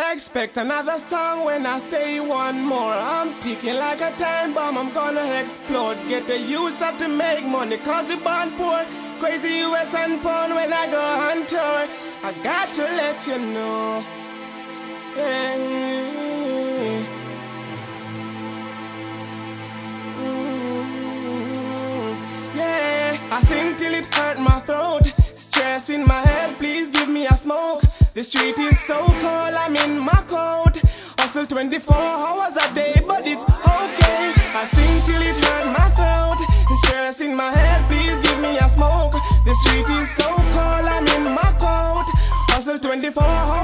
Expect another song when I say one more. I'm ticking like a time bomb, I'm gonna explode. Get the use up to make money, cause the bond poor. Crazy US and porn when I go on tour. I got to let you know. Yeah. Mm, I sing till it hurt my throat. The street is so cold, I'm in my coat. Hustle 24 hours a day, but it's okay. I sing till it hurt my throat. The Stress in my head, please give me a smoke. The street is so cold, I'm in my coat. Hustle 24 hours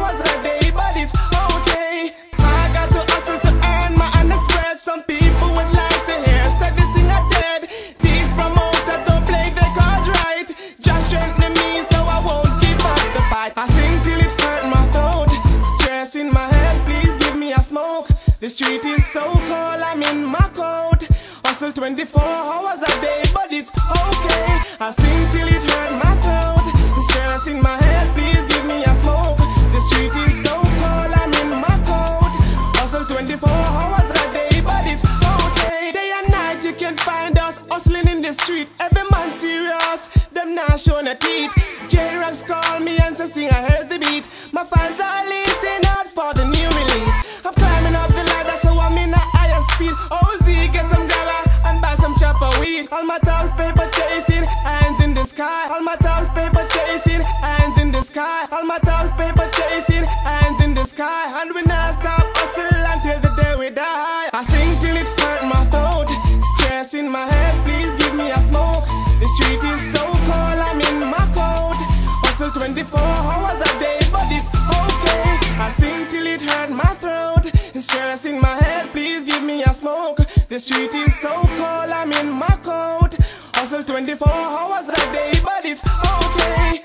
The street is so cold, I'm in my coat. Hustle 24 hours a day, but it's okay. I sing till it hurt my throat. The Stress in my head, please give me a smoke. The street is so cold, I'm in my coat. Hustle 24 hours a day, but it's okay. Day and night you can find us hustling in the street. Every man serious, them not showing a teeth. J-Rocks call me and say sing I heard the beat. My fans are sky. All my thugs paper chasing, hands in the sky. All my thugs paper chasing, hands in the sky. And we not stop hustle until the day we die. I sing till it hurt my throat. Stress in my head, please give me a smoke. The street is so cold, I'm in my coat. Hustle 24 hours a day, but it's okay. I sing till it hurt my throat. Stress in my head, please give me a smoke. The street is so cold, I'm in my coat. Hustle 24 hours a day, but it's okay.